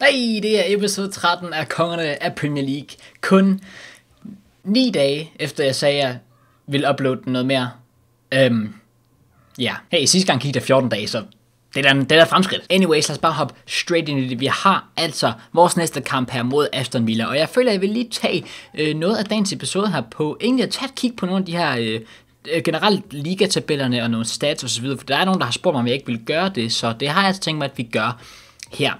Nej, det er episode 13 af Kongerne af Premier League. Kun 9 dage efter jeg sagde, at jeg ville uploade noget mere. Øhm, ja, hey, sidste gang gik der 14 dage, så det er, da, det er fremskridt. Anyways, lad os bare hoppe straight ind i det. Vi har altså vores næste kamp her mod Aston Villa, og jeg føler, at jeg vil lige tage øh, noget af dagens episode her på, egentlig at tage et kig på nogle af de her øh, øh generelt ligatabellerne og nogle stats osv., for der er nogen, der har spurgt mig, om jeg ikke vil gøre det, så det har jeg altså tænkt mig, at vi gør her.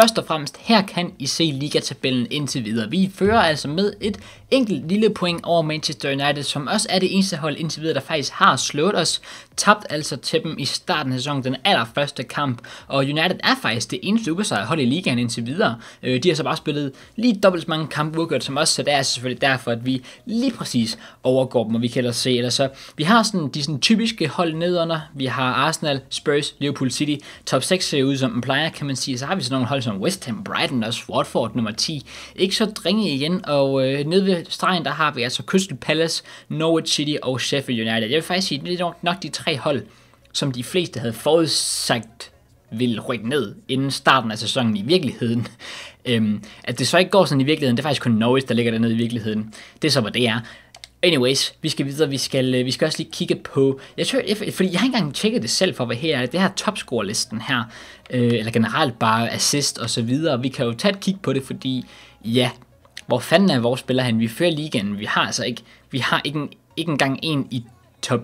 Først og fremmest, her kan I se ligatabellen indtil videre. Vi fører altså med et enkelt lille point over Manchester United, som også er det eneste hold indtil videre, der faktisk har slået os. Tabt altså til dem i starten af sæsonen, den allerførste kamp. Og United er faktisk det eneste ubesejrede hold i ligaen indtil videre. Øh, de har så bare spillet lige dobbelt så mange kampe uafgjort som os, så det er selvfølgelig derfor, at vi lige præcis overgår dem, og vi kan ellers se. Eller så, vi har sådan de sådan typiske hold nedunder. Vi har Arsenal, Spurs, Liverpool City. Top 6 ser ud som den plejer, kan man sige. Så har vi sådan nogle hold som West Ham, Brighton og Watford nummer 10. Ikke så dringe igen, og øh, nede ved stregen, der har vi altså Crystal Palace, Norwich City og Sheffield United. Jeg vil faktisk sige, det er nok, de tre hold, som de fleste havde forudsagt ville rykke ned inden starten af sæsonen i virkeligheden. Øhm, at det så ikke går sådan i virkeligheden, det er faktisk kun Norwich, der ligger dernede i virkeligheden. Det er så, hvad det er. Anyways, vi skal videre, vi skal, øh, vi skal også lige kigge på, jeg tror, jeg, fordi jeg har ikke engang tjekket det selv for, hvad her er, det her topscore-listen her, øh, eller generelt bare assist og så videre, vi kan jo tage et kig på det, fordi ja, hvor fanden er vores spiller han? Vi fører ligaen, vi har altså ikke, vi har ikke, en, ikke engang en i top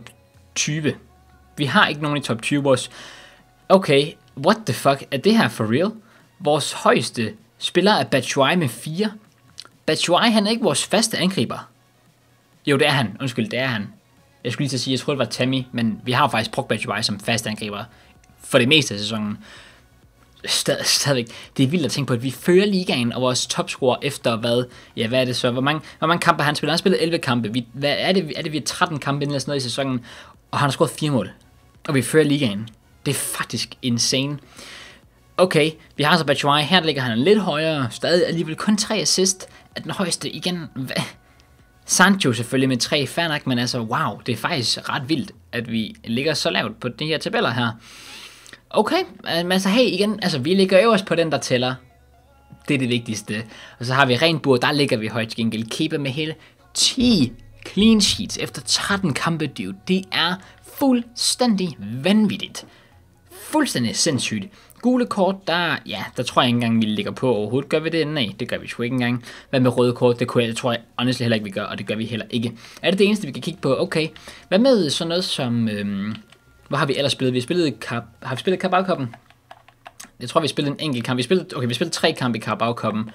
20. Vi har ikke nogen i top 20. Vores, okay, what the fuck, er det her for real? Vores højeste spiller er Batshuayi med 4. Batshuayi, han er ikke vores faste angriber. Jo, det er han. Undskyld, det er han. Jeg skulle lige til at sige, jeg tror det var Tammy, men vi har faktisk brugt Batshuayi som fast angriber for det meste af sæsonen stad, stadigvæk, det er vildt at tænke på, at vi fører ligaen og vores topscorer efter hvad, ja hvad er det så, hvor mange, hvor mange kampe har han spillet? Han har spillet 11 kampe, vi, hvad er det, er det vi er 13 kampe inden eller sådan noget i sæsonen, og han har scoret fire mål, og vi fører ligaen. Det er faktisk insane. Okay, vi har så Batshuayi, her ligger han lidt højere, stadig alligevel kun tre assist, at den højeste igen, hvad? Sancho selvfølgelig med tre, fair nok, men altså wow, det er faktisk ret vildt, at vi ligger så lavt på de her tabeller her. Okay, men altså hey igen, altså vi ligger øverst på den, der tæller. Det er det vigtigste. Og så har vi rent bur, der ligger vi højt gengæld. Keeper med hele 10 clean sheets efter 13 kampe, dude. Det er fuldstændig vanvittigt. Fuldstændig sindssygt. Gule kort, der, ja, der tror jeg ikke engang, vi ligger på overhovedet. Gør vi det? Nej, det gør vi sgu ikke engang. Hvad med røde kort? Det kunne jeg, tror jeg honestly heller ikke, vi gør, og det gør vi heller ikke. Er det det eneste, vi kan kigge på? Okay. Hvad med sådan noget som, øhm, hvad har vi ellers spillet? Vi har spillet, Cup, har vi spillet Carabao Cup'en? Jeg tror, vi spillede en enkelt kamp. Vi spillede, okay, vi spillede tre kampe i Carabao Cup'en.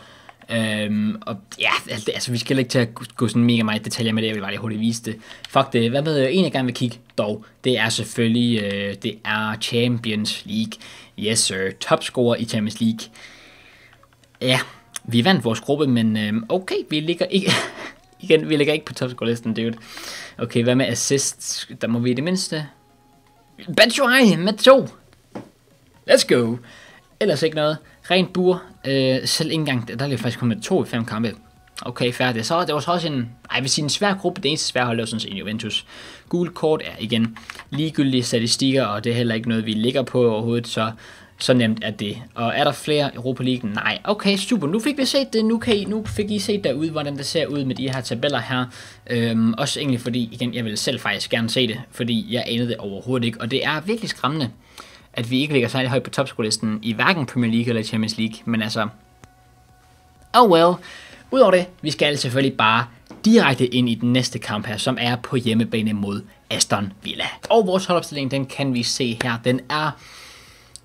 Øhm, og ja, altså, altså vi skal ikke til at gå sådan mega meget detaljer med det, jeg vil bare lige hurtigt vise det. Fuck det, hvad med en, jeg gerne vil kigge dog, det er selvfølgelig, øh, det er Champions League. Yes sir, topscorer i Champions League. Ja, vi vandt vores gruppe, men øh, okay, vi ligger ikke, igen, vi ligger ikke på topscore-listen, dude. Okay, hvad med assists? Der må vi i det mindste Batshuayi med to. Let's go. Ellers ikke noget. Rent bur. Øh, selv ikke engang, der er faktisk kun med to i fem kampe. Okay, færdig. Så det var så også en, ej, vil sige en svær gruppe. Det eneste svære hold er sådan set Juventus. Gul kort er igen ligegyldige statistikker, og det er heller ikke noget, vi ligger på overhovedet, så så nemt er det. Og er der flere Europa League? Nej. Okay, super. Nu fik vi set det. Nu, kan I, nu fik I set derude, hvordan det ser ud med de her tabeller her. Øhm, også egentlig fordi, igen, jeg vil selv faktisk gerne se det, fordi jeg anede det overhovedet ikke. Og det er virkelig skræmmende, at vi ikke ligger særlig højt på topskolisten i hverken Premier League eller Champions League. Men altså, oh well. Udover det, vi skal selvfølgelig bare direkte ind i den næste kamp her, som er på hjemmebane mod Aston Villa. Og vores holdopstilling, den kan vi se her. Den er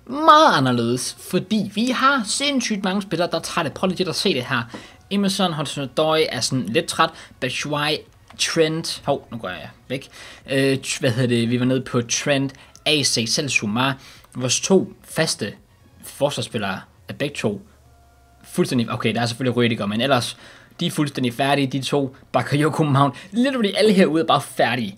meget anderledes, fordi vi har sindssygt mange spillere, der tager det. Prøv lige at se det her. Emerson, Hudson Odoi er sådan lidt træt. Batshuayi, Trent, hov, nu går jeg væk. Øh, hvad hedder det, vi var nede på Trent, AC, selv Sumar. Vores to faste forsvarsspillere er begge to fuldstændig, okay, der er selvfølgelig Rüdiger, men ellers, de er fuldstændig færdige, de to, Bakayoko Mount, literally alle herude er bare færdige.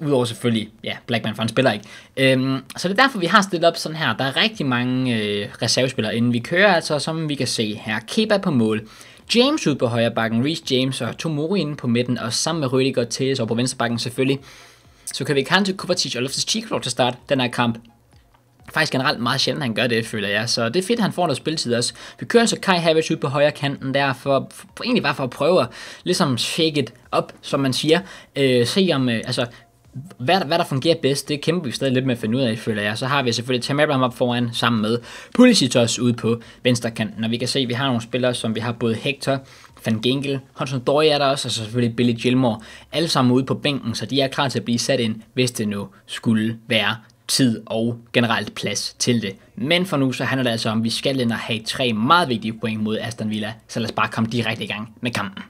Udover selvfølgelig, ja, Blackman for han spiller ikke. Øhm, så det er derfor, vi har stillet op sådan her. Der er rigtig mange øh, reservespillere inden vi kører, altså som vi kan se her. Keba på mål. James ud på højre bakken, Reece James og Tomori inde på midten, og sammen med Rüdiger til og på venstre bakken selvfølgelig. Så kan vi Kante, Kovacic og Loftus Cheek til start den her kamp. Faktisk generelt meget sjældent, han gør det, føler jeg. Så det er fedt, at han får noget spilletid også. Vi kører så Kai Havertz ud på højre kanten der, for, for egentlig bare for at prøve at ligesom shake it up, som man siger. Øh, se om, øh, altså, hvad, hvad der fungerer bedst, det kæmper vi stadig lidt med at finde ud af, føler jeg. Så har vi selvfølgelig Tam Abraham op foran, sammen med Pulisic også ude på venstre kanten. Og vi kan se, at vi har nogle spillere, som vi har både Hector, Van Ginkel, Hudson Dory er der også, og så selvfølgelig Billy Gilmore. Alle sammen ude på bænken, så de er klar til at blive sat ind, hvis det nu skulle være tid og generelt plads til det. Men for nu så handler det altså om, at vi skal ind og have tre meget vigtige point mod Aston Villa, så lad os bare komme direkte i gang med kampen.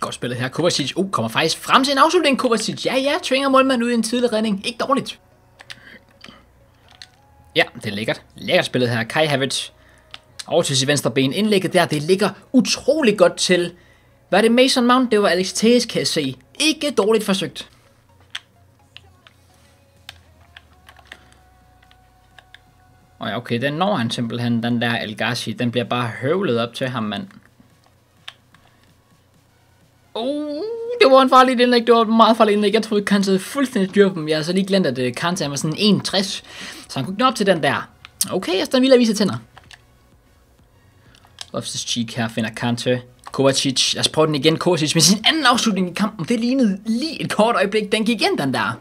Godt spillet her. Kovacic uh, kommer faktisk frem til en afslutning. Kovacic, ja ja, tvinger målmanden ud i en tidlig redning. Ikke dårligt. Ja, det er lækkert. Lækkert spillet her. Kai Havertz over til sit venstre ben. Indlægget der, det ligger utrolig godt til. Hvad er det Mason Mount? Det var Alex Tejes, kan jeg se. Ikke dårligt forsøgt. Og ja, okay, den når han simpelthen, den der El Ghazi. Den bliver bare høvlet op til ham, mand. Oh, det var en farlig indlæg. Det var et meget farligt indlæg. Jeg troede, Kante fuldstændig styr dem. Jeg har så lige glemt, at øh, Kante var sådan 61. Så han kunne nå op til den der. Okay, Aston Villa viser tænder. Loftus Cheek her finder Kante. Kovacic. Lad os prøve den igen. Kovacic med sin anden afslutning i kampen. Det lignede lige et kort øjeblik. Den gik igen, den der.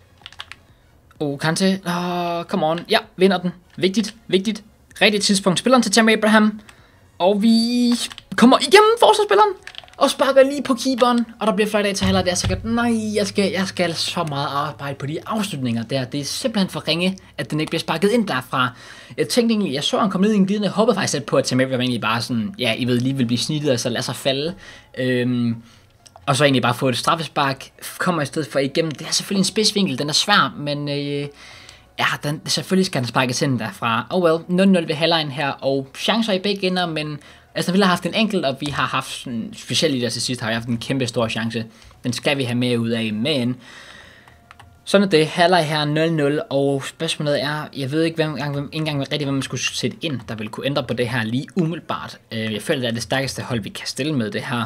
Oh, Kante. Oh, come on. Ja, vinder den. Vigtigt, vigtigt. Rigtigt tidspunkt. Spilleren til Tammy Abraham. Og vi kommer igennem forsvarsspilleren og sparker lige på keeperen, og der bliver fløjt af til halvleg. Det så jeg, nej, jeg skal, jeg skal så meget arbejde på de afslutninger der. Det er simpelthen for ringe, at den ikke bliver sparket ind derfra. Jeg tænkte egentlig, jeg så han kom ned i en glidende, håbede faktisk lidt på, at Tim Abraham egentlig bare sådan, ja, I ved, lige vil blive snittet, altså og så lade sig falde. Øhm, og så egentlig bare få et straffespark, kommer i stedet for igennem. Det er selvfølgelig en spidsvinkel, den er svær, men øh, ja, den, selvfølgelig skal den sparkes ind derfra. Oh well, 0-0 ved halvlejen her, og chancer i begge ender, men Altså, vi har haft en enkelt, og vi har haft, sådan, specielt i det til sidst, har vi haft en kæmpe stor chance. Den skal vi have mere ud af, men... Sådan er det. Halvleg her 0-0, og spørgsmålet er, jeg ved ikke, hvem, hvem, ikke engang rigtig, hvem man skulle sætte ind, der vil kunne ændre på det her lige umiddelbart. Øh, jeg føler, det er det stærkeste hold, vi kan stille med det her.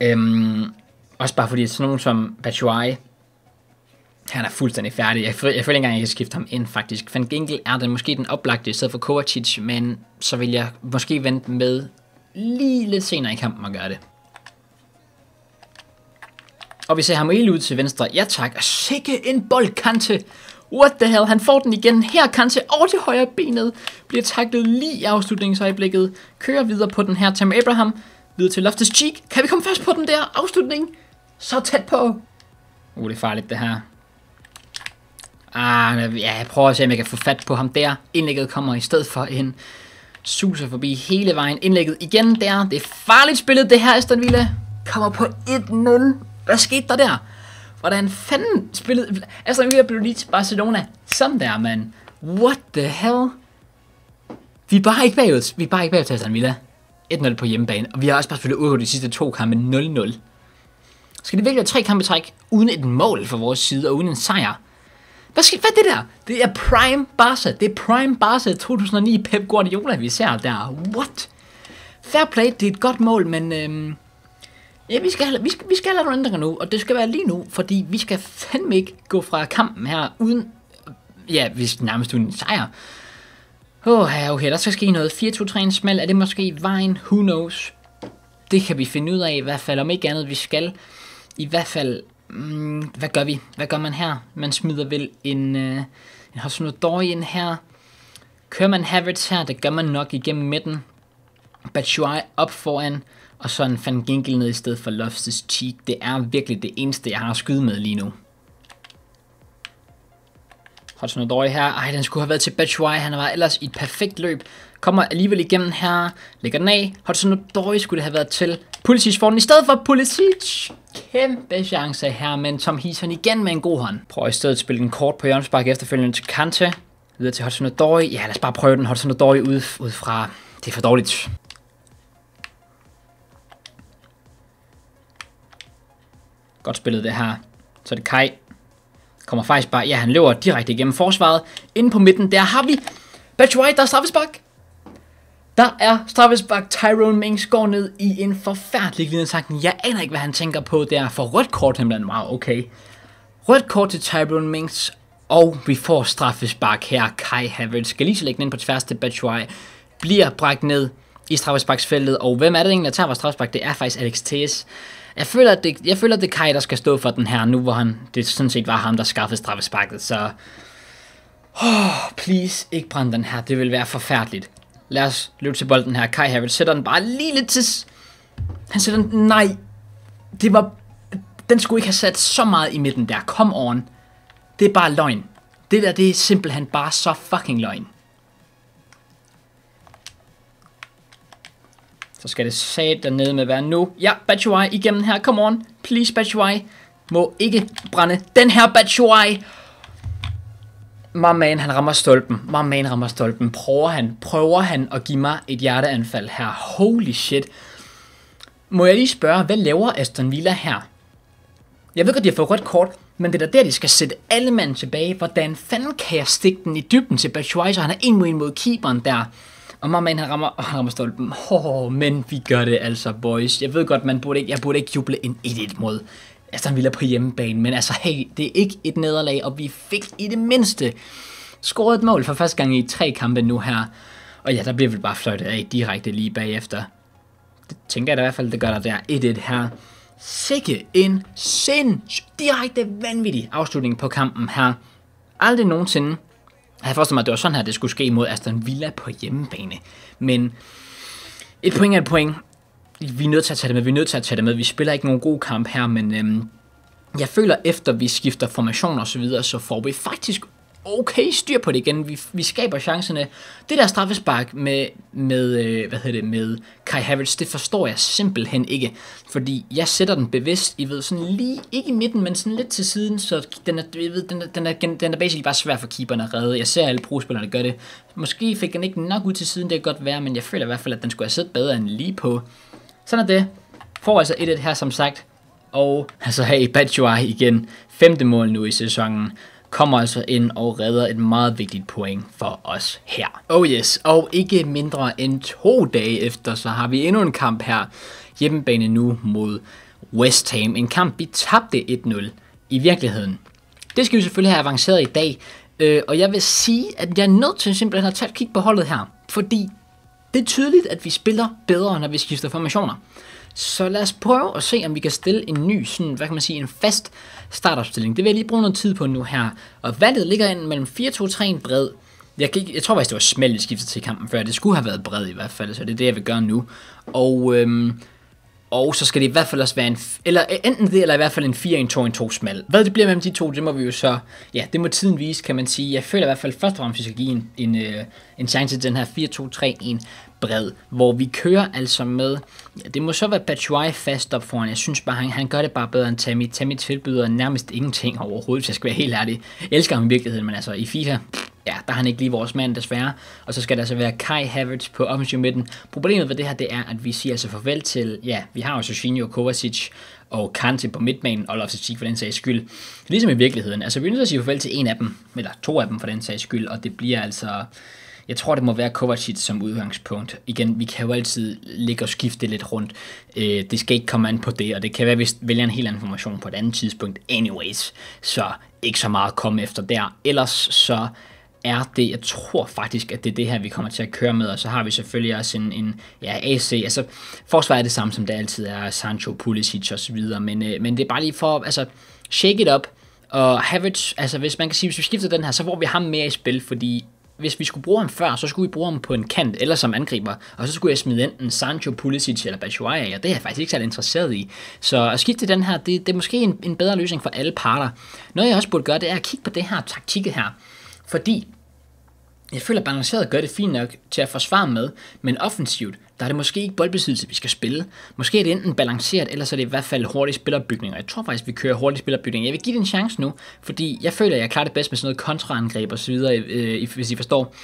Øhm, også bare fordi sådan nogen som Batshuayi, han er fuldstændig færdig. Jeg føler, jeg føler ikke engang, at jeg kan skifte ham ind, faktisk. Van Ginkel er den måske den oplagte i stedet for Kovacic, men så vil jeg måske vente med lige lidt senere i kampen at gøre det. Og vi ser ham ud til venstre. Ja tak. Sikke en boldkante. What the hell? Han får den igen. Her Kante over til højre benet. Bliver taklet lige i afslutningsøjeblikket. Kører videre på den her. Tam Abraham. Videre til Loftus Cheek. Kan vi komme først på den der afslutning? Så tæt på. Uh, det er farligt det her. Ah, ja, jeg prøver at se, om jeg kan få fat på ham der. Indlægget kommer i stedet for en suser forbi hele vejen. Indlægget igen der. Det er farligt spillet, det her Aston Villa. Kommer på 1-0. Hvad skete der der? Hvordan fanden spillede... Aston Villa blev lige til Barcelona. Sådan der, mand. What the hell? Vi er bare ikke bagud. Vi er bare ikke bagud til Aston Villa. 1-0 på hjemmebane. Og vi har også bare spillet ud de sidste to kampe 0-0. Skal det virkelig være tre kampe træk uden et mål fra vores side og uden en sejr? Hvad, skal, hvad er det der? Det er Prime Barca. Det er Prime Barca 2009 Pep Guardiola, vi ser der. What? Fair play, det er et godt mål, men øhm, ja, vi skal, vi, skal, vi skal have nogle ændringer nu, og det skal være lige nu, fordi vi skal fandme ikke gå fra kampen her uden, øh, ja, hvis nærmest uden sejr. Åh, oh, ja, okay, der skal ske noget. 4-2-3 en smæld, er det måske vejen? Who knows? Det kan vi finde ud af, i hvert fald om ikke andet, vi skal. I hvert fald mm, hvad gør vi? Hvad gør man her? Man smider vel en, øh, en Hosnodori ind her. Kører man Havertz her, det gør man nok igennem midten. Batshuayi op foran, og så en Van Ginkel ned i stedet for Loftus Cheek. Det er virkelig det eneste, jeg har at skyde med lige nu. Hudson Odoi her. Ej, den skulle have været til Batshuayi. Han var ellers i et perfekt løb. Kommer alligevel igennem her. Lægger den af. Hudson Odoi skulle det have været til. Pulisic får den i stedet for Pulisic. Kæmpe chance her, men Tom Heaton igen med en god hånd. Prøver i stedet at spille den kort på hjørnespark efterfølgende til Kante. Videre til Hudson Odoi. Ja, lad os bare prøve den Hudson Odoi ud, ud fra. Det er for dårligt. Godt spillet det her. Så er det Kai. Kommer faktisk bare, ja han løber direkte igennem forsvaret. Inde på midten, der har vi Batshuayi, der er straffespark. Der er straffespark. Tyrone Mings går ned i en forfærdelig glidende. Jeg aner ikke, hvad han tænker på der. For rødt kort simpelthen. meget okay. Rødt kort til Tyrone Mings. Og vi får straffespark her. Kai Havertz skal lige så lægge den ind på tværs til Batshuayi. Bliver bragt ned i straffesparksfeltet. Og hvem er det egentlig, der tager vores straffespark? Det er faktisk Alex Tejes. Jeg føler, at det, jeg føler, at det er Kai, der skal stå for den her, nu hvor han, det sådan set var ham, der skaffede straffesparket. Så oh, please, ikke brænd den her. Det vil være forfærdeligt. Lad os løbe til bolden her. Kai Havertz sætter den bare lige lidt til... Han sætter den... Nej. Det var... Den skulle ikke have sat så meget i midten der. Kom on. Det er bare løgn. Det der, det er simpelthen bare så fucking løgn. Så skal det sat dernede med være nu. Ja, Batshuayi igennem her. Come on. Please, Batshuayi. Må ikke brænde den her Batshuayi. My man, han rammer stolpen. My man rammer stolpen. Prøver han, prøver han at give mig et hjerteanfald her. Holy shit. Må jeg lige spørge, hvad laver Aston Villa her? Jeg ved godt, de har fået rødt kort, men det er der, de skal sætte alle mand tilbage. Hvordan fanden kan jeg stikke den i dybden til Batshuayi, så han er en mod en mod keeperen der. Og my han rammer, og han rammer stolpen. Oh, men vi gør det altså, boys. Jeg ved godt, man burde ikke, jeg burde ikke juble en 1-1 mod Altså, Aston Villa på hjemmebane, men altså, hey, det er ikke et nederlag, og vi fik i det mindste scoret et mål for første gang i tre kampe nu her. Og ja, der bliver vi bare fløjtet af direkte lige bagefter. Det tænker jeg da i hvert fald, det gør der der 1-1 her. Sikke en sinds direkte vanvittig afslutning på kampen her. Aldrig nogensinde jeg havde forestillet mig, at det var sådan her, det skulle ske mod Aston Villa på hjemmebane. Men et point er et point vi er nødt til at tage det med, vi er nødt til at tage det med. Vi spiller ikke nogen god kamp her, men øhm, jeg føler, efter vi skifter formation og så videre, så får vi faktisk okay styr på det igen. Vi, vi skaber chancerne. Det der straffespark med, med, øh, hvad hedder det, med Kai Havertz, det forstår jeg simpelthen ikke. Fordi jeg sætter den bevidst, I ved, sådan lige, ikke i midten, men sådan lidt til siden, så den er, jeg ved, den er, den er, den er basically bare svær for keeperne at redde. Jeg ser alle prospillerne gøre det. Måske fik den ikke nok ud til siden, det kan godt være, men jeg føler i hvert fald, at den skulle have siddet bedre end lige på sådan er det. Får altså 1-1 her som sagt. Og altså hey, Batshuayi igen. Femte mål nu i sæsonen. Kommer altså ind og redder et meget vigtigt point for os her. Oh yes, og ikke mindre end to dage efter, så har vi endnu en kamp her. Hjemmebane nu mod West Ham. En kamp, vi tabte 1-0 i virkeligheden. Det skal vi selvfølgelig have avanceret i dag. Øh, og jeg vil sige, at jeg er nødt til simpelthen at tage et kig på holdet her. Fordi det er tydeligt, at vi spiller bedre, når vi skifter formationer. Så lad os prøve at se, om vi kan stille en ny, sådan, hvad kan man sige, en fast startopstilling. Det vil jeg lige bruge noget tid på nu her. Og valget ligger ind mellem 4-2-3 bred. Jeg, kan ikke, jeg tror faktisk, det var smelt skiftet til kampen før. Det skulle have været bred i hvert fald, så det er det, jeg vil gøre nu. Og øhm, og så skal det i hvert fald også være en, eller øh, enten det, eller i hvert fald en 4 en 2 en 2 smal. Hvad det bliver mellem de to, det må vi jo så, ja, det må tiden vise, kan man sige. Jeg føler i hvert fald først og fremmest, vi skal give en, en, øh, en chance til den her 4-2-3-1 bred, hvor vi kører altså med, ja, det må så være Batshuayi fast op foran. Jeg synes bare, han, han gør det bare bedre end Tammy. Tammy tilbyder nærmest ingenting overhovedet, hvis jeg skal være helt ærlig. Jeg elsker ham i virkeligheden, men altså i FIFA, ja, der er han ikke lige vores mand desværre. Og så skal der altså være Kai Havertz på offensiv midten. Problemet ved det her, det er, at vi siger altså farvel til, ja, vi har jo Jorginho, Kovacic og Kante på midtbanen, og Loftus for den sags skyld. Ligesom i virkeligheden. Altså, vi er nødt til at sige farvel til en af dem, eller to af dem for den sags skyld, og det bliver altså... Jeg tror, det må være Kovacic som udgangspunkt. Igen, vi kan jo altid ligge og skifte lidt rundt. Øh, det skal ikke komme an på det, og det kan være, at vi vælger en helt anden formation på et andet tidspunkt. Anyways, så ikke så meget at komme efter der. Ellers så er det, jeg tror faktisk, at det er det her, vi kommer til at køre med, og så har vi selvfølgelig også en, en ja, AC, altså forsvaret er det samme, som det altid er, Sancho, Pulisic og så videre, men, øh, men det er bare lige for, altså, shake it up, og Havertz, altså hvis man kan sige, hvis vi skifter den her, så får vi ham mere i spil, fordi hvis vi skulle bruge ham før, så skulle vi bruge ham på en kant eller som angriber, og så skulle jeg smide enten Sancho, Pulisic eller Batshuayi, og det er jeg faktisk ikke særlig interesseret i. Så at skifte den her, det, det er måske en, en bedre løsning for alle parter. Noget jeg også burde gøre, det er at kigge på det her taktikket her, fordi jeg føler, at balanceret gør det fint nok til at forsvare med, men offensivt, der er det måske ikke boldbesiddelse, vi skal spille. Måske er det enten balanceret, eller så er det i hvert fald hurtig spillerbygning. Og jeg tror faktisk, vi kører hurtig spillerbygning. Jeg vil give det en chance nu, fordi jeg føler, at jeg klarer det bedst med sådan noget kontraangreb og så videre, øh, hvis I forstår.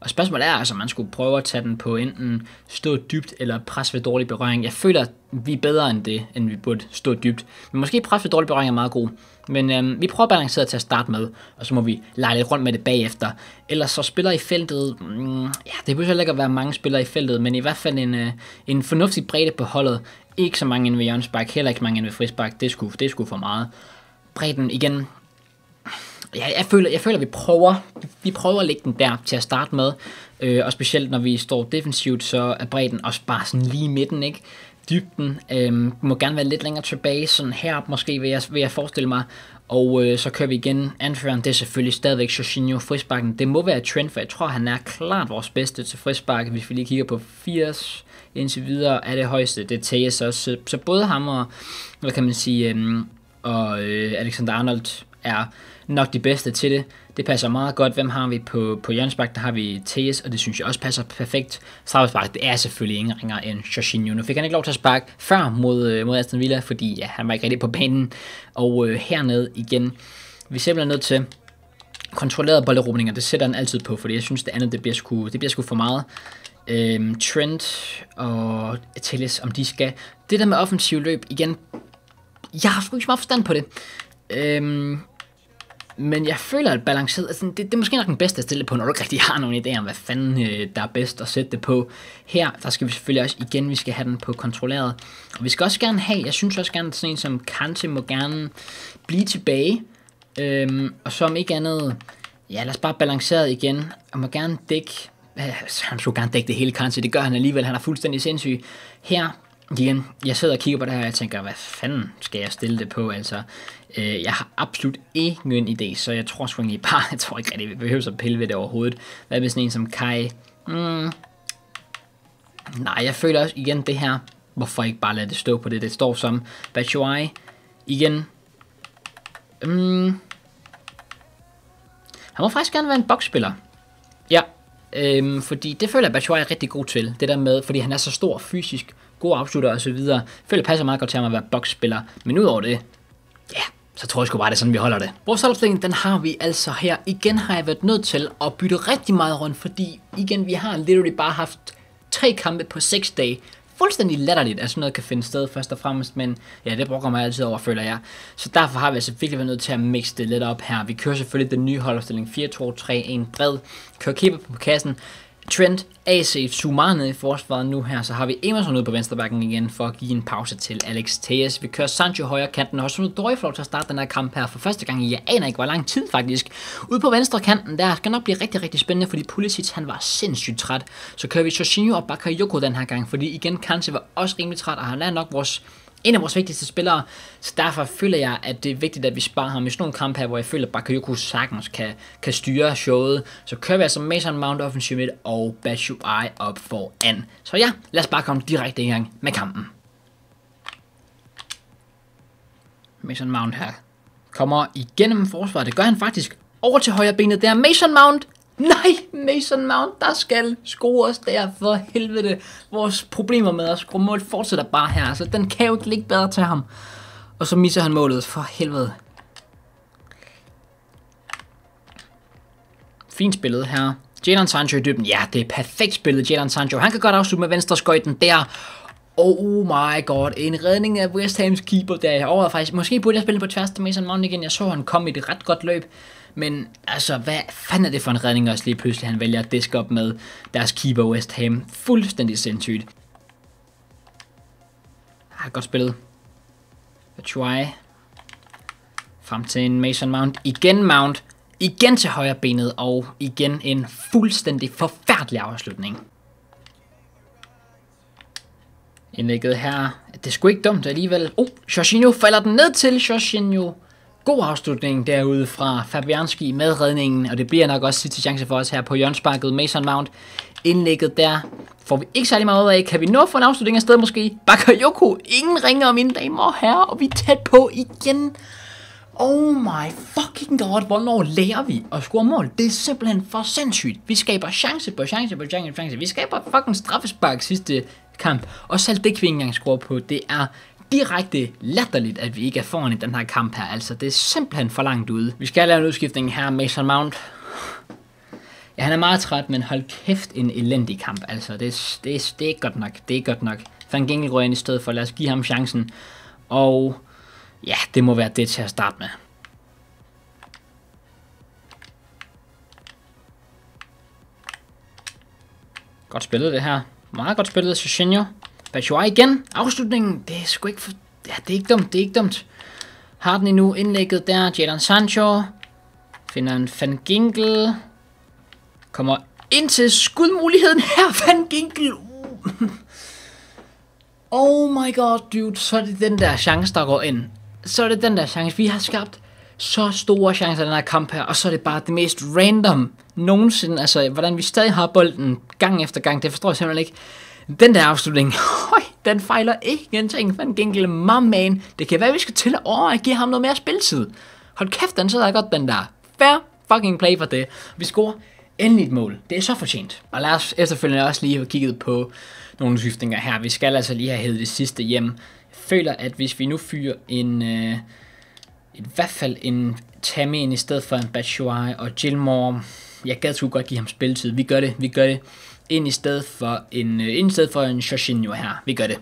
Og spørgsmålet er altså, om man skulle prøve at tage den på enten stå dybt eller presse ved dårlig berøring. Jeg føler, at vi er bedre end det, end vi burde stå dybt. Men måske presse ved dårlig berøring er meget god. Men øhm, vi prøver balanceret til at starte med, og så må vi lege lidt rundt med det bagefter. Ellers så spiller i feltet, mm, ja, det behøver ikke at være mange spillere i feltet, men i hvert fald en, øh, en fornuftig bredde på holdet. Ikke så mange ind ved hjørnespark, heller ikke mange ind ved frisbak. det skulle, det skulle for meget. Bredden igen, ja, jeg, føler, jeg føler, vi prøver, vi prøver at lægge den der til at starte med. Øh, og specielt når vi står defensivt, så er bredden også bare sådan lige i midten, ikke? Dybden øh, må gerne være lidt længere tilbage, sådan herop måske vil jeg, vil jeg forestille mig. Og øh, så kører vi igen. Anføreren, det er selvfølgelig stadigvæk Jorginho frisbakken. Det må være trend, for jeg tror, han er klart vores bedste til frisbakken. Hvis vi lige kigger på 80 indtil videre, er det højeste. Det tages også. Så, så både ham og, hvad kan man sige, øh, og øh, Alexander Arnold er nok de bedste til det. Det passer meget godt. Hvem har vi på, på Jørgensbak? Der har vi Theis, og det synes jeg også passer perfekt. Straffespark, det er selvfølgelig ingen ringer end Jorginho. Nu fik han ikke lov til at sparke før mod, øh, mod Aston Villa, fordi ja, han var ikke rigtig på banen. Og øh, hernede igen, vi er simpelthen nødt til kontrollerede bolderobninger, det sætter han altid på, fordi jeg synes, det andet, det bliver sgu, det bliver sgu for meget. Øhm, Trent og Telles, om de skal... Det der med offensiv løb, igen, jeg har sgu ikke så meget forstand på det. Øhm, men jeg føler, at balanceret, altså det, det er måske nok den bedste at stille på, når du ikke rigtig har nogen idé om, hvad fanden øh, der er bedst at sætte det på. Her, der skal vi selvfølgelig også igen, vi skal have den på kontrolleret. Og vi skal også gerne have, jeg synes også gerne, at sådan en som Kante må gerne blive tilbage. Øhm, og som ikke andet, ja lad os bare balanceret igen, og må gerne dække, øh, han skulle gerne dække det hele Kante, det gør han alligevel, han er fuldstændig sindssyg. Her, igen, jeg sidder og kigger på det her, og jeg tænker, hvad fanden skal jeg stille det på, altså. Øh, jeg har absolut ingen idé, så jeg tror sgu egentlig bare, jeg tror ikke rigtig, vi behøver at pille ved det overhovedet. Hvad med sådan en som Kai? Mm. Nej, jeg føler også igen det her, hvorfor ikke bare lade det stå på det, det står som Batshuayi. Igen. Mm. Han må faktisk gerne være en boksspiller. Ja, øhm, fordi det føler jeg, Batshuayi er rigtig god til. Det der med, fordi han er så stor fysisk, god afslutter og så videre. Føler, passer meget godt til ham at være boksspiller. Men udover det, ja, så tror jeg sgu bare, det er sådan, vi holder det. Vores opstilling, den har vi altså her. Igen har jeg været nødt til at bytte rigtig meget rundt, fordi igen, vi har literally bare haft tre kampe på 6 dage. Fuldstændig latterligt, at sådan noget kan finde sted først og fremmest, men ja, det bruger mig altid over, føler jeg. Så derfor har vi altså virkelig været nødt til at mixe det lidt op her. Vi kører selvfølgelig den nye holdopstilling 4-2-3-1 bred. Kører keeper på kassen. Trent, AC, Sumane i forsvaret nu her, så har vi Emerson ude på venstrebacken igen for at give en pause til Alex Tejas. Vi kører Sancho højre kanten, og så nu Dori får til at starte den her kamp her for første gang i, jeg aner ikke hvor lang tid faktisk. Ude på venstre kanten, der skal nok blive rigtig, rigtig spændende, fordi Pulisic han var sindssygt træt. Så kører vi Jorginho og Bakayoko den her gang, fordi igen Kanse var også rimelig træt, og han er nok vores en af vores vigtigste spillere, så derfor føler jeg, at det er vigtigt, at vi sparer ham i sådan nogle kampe her, hvor jeg føler, at Bakayoko sagtens kan, kan styre showet. Så kører vi altså Mason Mount offensive midt og Batshuayi op foran. Så ja, lad os bare komme direkte i gang med kampen. Mason Mount her kommer igennem forsvaret. Det gør han faktisk over til højre benet der. Mason Mount Nej, Mason Mount, der skal scores der for helvede. Vores problemer med at skrue mål fortsætter bare her, så den kan jo ikke ligge bedre til ham. Og så misser han målet for helvede. Fint spillet her. Jadon Sancho i dybden. Ja, det er perfekt spillet, Jadon Sancho. Han kan godt afslutte med venstre skøjten der. Oh my god, en redning af West Ham's keeper der. Jeg overvejede faktisk, måske burde jeg spille på tværs til Mason Mount igen. Jeg så, han kom i et ret godt løb. Men altså, hvad fanden er det for en redning også lige pludselig, han vælger at diske op med deres keeper West Ham. Fuldstændig sindssygt. Ah, godt spillet. Try. Frem til en Mason Mount. Igen Mount. Igen til højre benet. Og igen en fuldstændig forfærdelig afslutning. Indlægget her. Det er sgu ikke dumt alligevel. Oh, Jorginho falder den ned til Jorginho. God afslutning derude fra Fabianski med redningen, og det bliver nok også sidste chance for os her på hjørnsparket. Mason Mount indlægget der får vi ikke særlig meget ud af. Kan vi nå få en afslutning af sted måske? Bakayoko, ingen ringer, om mine damer og herrer, og vi er tæt på igen. Oh my fucking god, hvornår lærer vi at score mål? Det er simpelthen for sindssygt. Vi skaber chance på chance på chance på chance. Vi skaber fucking straffespark sidste kamp, og selv det kan vi ikke engang score på. Det er direkte latterligt, at vi ikke er foran i den her kamp her. Altså, det er simpelthen for langt ude. Vi skal lave en udskiftning her. Mason Mount. Ja, han er meget træt, men hold kæft en elendig kamp. Altså, det, er, det, er, det er ikke godt nok. Det er godt nok. Van Gengel rører ind i stedet for. Lad os give ham chancen. Og ja, det må være det til at starte med. Godt spillet det her. Meget godt spillet, Jorginho. Batshuayi igen. Afslutningen, det er sgu ikke for... Ja, det er ikke dumt, det er ikke dumt. Har den endnu indlægget der. Jadon Sancho. Finder en Van Ginkel. Kommer ind til skudmuligheden her, Van Ginkel. Uh. Oh my god, dude. Så er det den der chance, der går ind. Så er det den der chance. Vi har skabt så store chancer i den her kamp her, og så er det bare det mest random nogensinde. Altså, hvordan vi stadig har bolden gang efter gang, det forstår jeg simpelthen ikke. Den der afslutning, høj, den fejler ikke en ting. for en gengæld man. Det kan være, vi skal til at over at give ham noget mere spilletid. Hold kæft, den sidder godt, den der. Fair fucking play for det. Vi scorer endelig et mål. Det er så fortjent. Og lad os efterfølgende også lige have kigget på nogle skiftninger her. Vi skal altså lige have hævet det sidste hjem. Jeg føler, at hvis vi nu fyrer en... Øh, i hvert fald en Tammy ind i stedet for en Batshuayi og Gilmore. Jeg gad sgu godt give ham spilletid. Vi gør det, vi gør det. Ind i stedet for en, øh, ind i stedet for en Jorginho her. Vi gør det.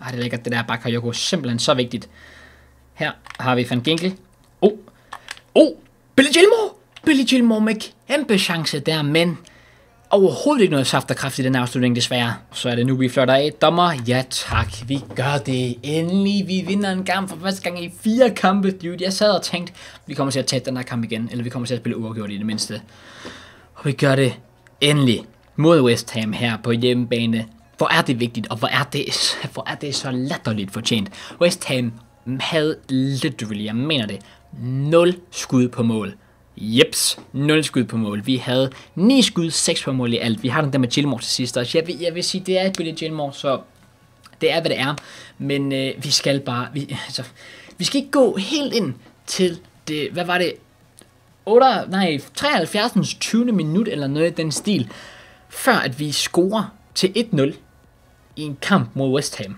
Ej, det er lækkert, det der Bakayoko. Simpelthen så vigtigt. Her har vi Van Ginkel. Oh, oh, Billy Gilmore! Billy Gilmore med kæmpe chance der, men overhovedet ikke noget saft og kraft i den afslutning, desværre. Så er det nu, vi flotter af. Dommer, ja tak, vi gør det. Endelig, vi vinder en kamp for første gang i fire kampe, dude. Jeg sad og tænkte, vi kommer til at tage den her kamp igen, eller vi kommer til at spille uafgjort i det mindste. Og vi gør det endelig mod West Ham her på hjemmebane. Hvor er det vigtigt, og hvor er det, hvor er det så latterligt fortjent. West Ham havde literally, jeg mener det, 0 skud på mål. Jeps, 0 skud på mål. Vi havde 9 skud, 6 på mål i alt. Vi har den der med Gilmore til sidst også. Jeg vil, jeg vil sige, det er et Billy Gilmore, så det er, hvad det er. Men øh, vi skal bare... Vi, altså, vi skal ikke gå helt ind til det... Hvad var det? 8, nej, 73. 20. minut eller noget i den stil, før at vi scorer til 1-0 i en kamp mod West Ham.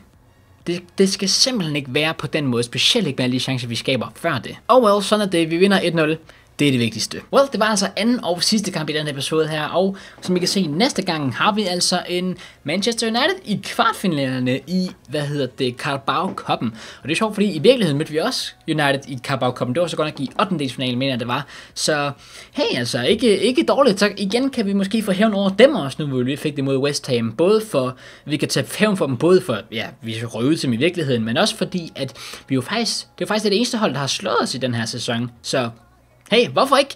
Det, det skal simpelthen ikke være på den måde, specielt ikke med alle de chancer, vi skaber før det. Og oh well, sådan er det. Vi vinder 1-0. Det er det vigtigste. Well, det var altså anden og sidste kamp i den episode her, og som I kan se, næste gang har vi altså en Manchester United i kvartfinalerne i, hvad hedder det, Carabao Cup'en. Og det er sjovt, fordi i virkeligheden mødte vi også United i Carabao Cup'en. Det var så godt nok i 8. delsfinalen, mener jeg det var. Så hey, altså, ikke, ikke dårligt. Så igen kan vi måske få hævn over dem også, nu hvor vi fik det mod West Ham. Både for, vi kan tage hævn for dem, både for, ja, vi røvede til i virkeligheden, men også fordi, at vi jo faktisk, det er jo faktisk det eneste hold, der har slået os i den her sæson. Så Hey, hvorfor ikke?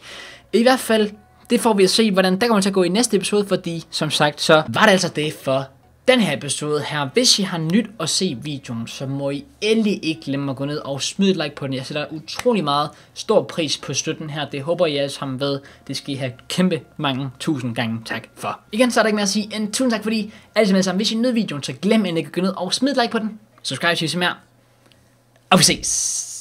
I hvert fald, det får vi at se, hvordan der kommer til at gå i næste episode, fordi som sagt, så var det altså det for den her episode her. Hvis I har nyt at se videoen, så må I endelig ikke glemme at gå ned og smide et like på den. Jeg sætter utrolig meget stor pris på støtten her. Det håber jeg alle sammen ved. Det skal I have kæmpe mange tusind gange tak for. Igen så er der ikke mere at sige end tusind tak, fordi alle sammen, hvis I nød videoen, så glem endelig at gå ned og smide et like på den. Subscribe, hvis I mere. Og vi ses.